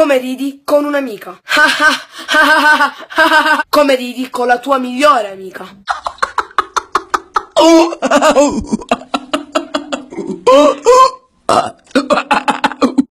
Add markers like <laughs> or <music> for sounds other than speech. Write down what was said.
Come ridi con un'amica. <laughs> Come ridi con la tua migliore amica. Oh. oh, oh.